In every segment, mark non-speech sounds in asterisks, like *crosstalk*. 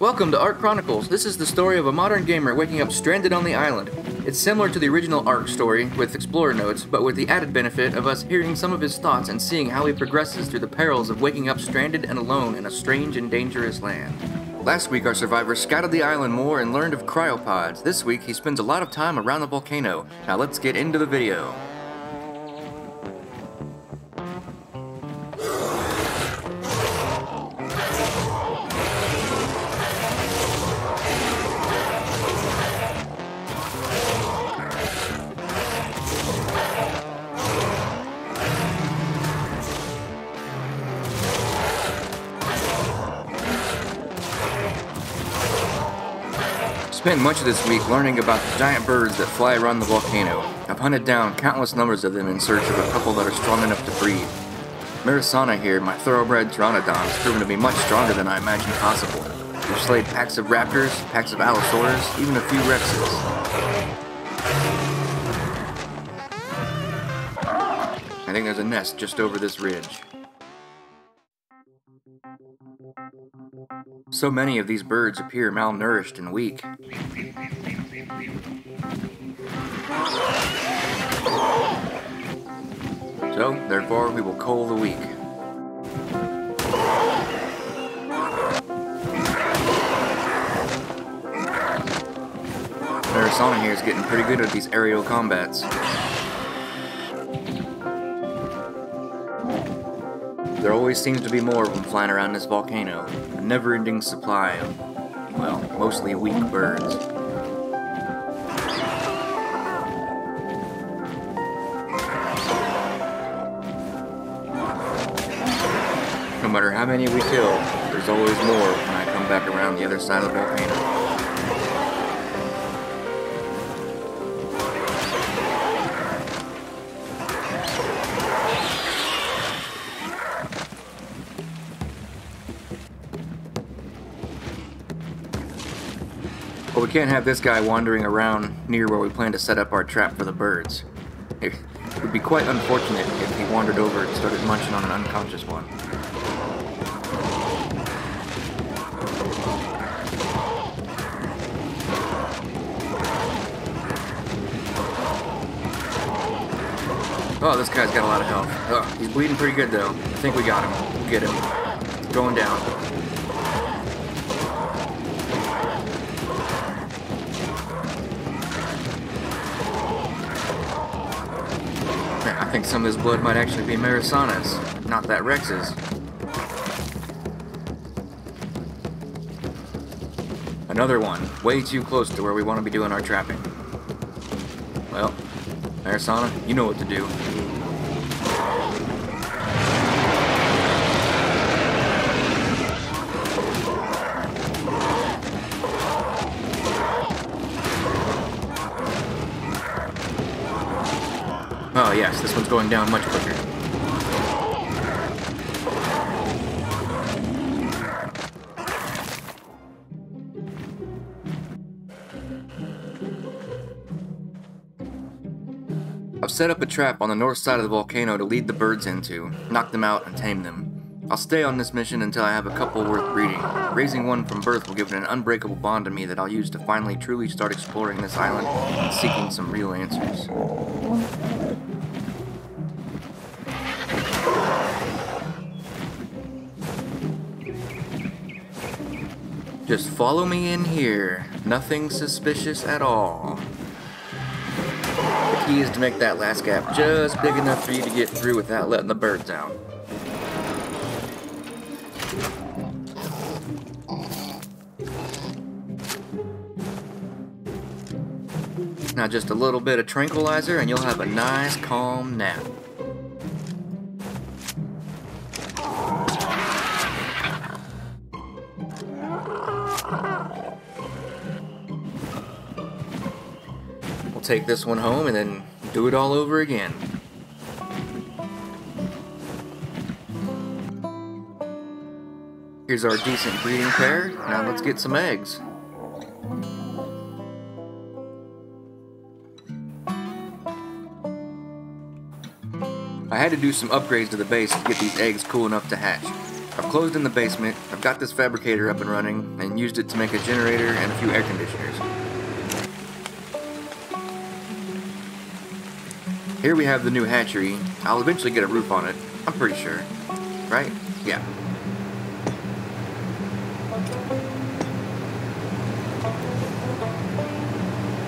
Welcome to Ark Chronicles. This is the story of a modern gamer waking up stranded on the island. It's similar to the original Ark story with Explorer notes, but with the added benefit of us hearing some of his thoughts and seeing how he progresses through the perils of waking up stranded and alone in a strange and dangerous land. Last week, our survivor scouted the island more and learned of cryopods. This week, he spends a lot of time around the volcano. Now let's get into the video. Spent much of this week learning about the giant birds that fly around the volcano. I've hunted down countless numbers of them in search of a couple that are strong enough to breed. Marasana here, my thoroughbred Pteranodon, has proven to be much stronger than I imagined possible. We've slayed packs of raptors, packs of allosaurs, even a few rexes. I think there's a nest just over this ridge. So many of these birds appear malnourished and weak. So, therefore, we will cull the weak. Arizona here is getting pretty good at these aerial combats. There always seems to be more of them flying around this volcano. A never-ending supply of, well, mostly weak birds. No matter how many we kill, there's always more when I come back around the other side of the volcano. We can't have this guy wandering around near where we plan to set up our trap for the birds. It would be quite unfortunate if he wandered over and started munching on an unconscious one. Oh, this guy's got a lot of health. Oh, he's bleeding pretty good though. I think we got him. We'll get him. Going down. Think some of his blood might actually be Marisana's, not that Rex's. Another one, way too close to where we want to be doing our trapping. Well, Marisana, you know what to do. Yes, this one's going down much quicker. I've set up a trap on the north side of the volcano to lead the birds into, knock them out, and tame them. I'll stay on this mission until I have a couple worth breeding. Raising one from birth will give it an unbreakable bond to me that I'll use to finally truly start exploring this island and seeking some real answers. Just follow me in here. Nothing suspicious at all. The key is to make that last gap just big enough for you to get through without letting the birds out. Now just a little bit of tranquilizer and you'll have a nice calm nap. We'll take this one home and then do it all over again. Here's our decent breeding pair. Now let's get some eggs. I had to do some upgrades to the base to get these eggs cool enough to hatch. I've closed in the basement, I've got this fabricator up and running, and used it to make a generator and a few air conditioners. Here we have the new hatchery. I'll eventually get a roof on it, I'm pretty sure. Right? Yeah.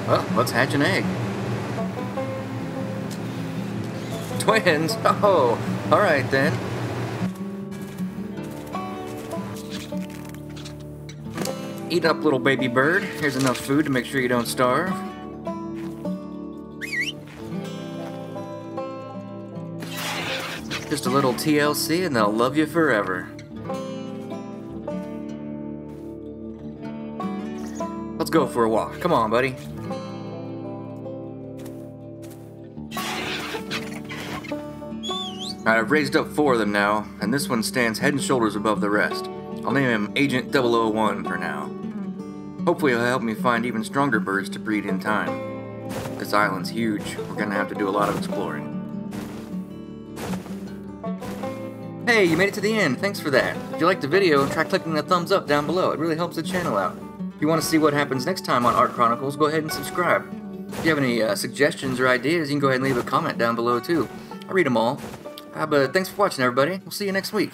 Well, let's hatch an egg. Twins? *laughs* Oh, alright then. Eat up, little baby bird. Here's enough food to make sure you don't starve. Just a little TLC and they'll love you forever. Let's go for a walk. Come on, buddy. I've raised up four of them now, and this one stands head and shoulders above the rest. I'll name him Agent 001 for now. Hopefully he'll help me find even stronger birds to breed in time. This island's huge, we're gonna have to do a lot of exploring. Hey, you made it to the end, thanks for that. If you liked the video, try clicking the thumbs up down below, it really helps the channel out. If you want to see what happens next time on Ark Chronicles, go ahead and subscribe. If you have any uh, suggestions or ideas, you can go ahead and leave a comment down below too. I read them all. Uh, but thanks for watching, everybody. We'll see you next week.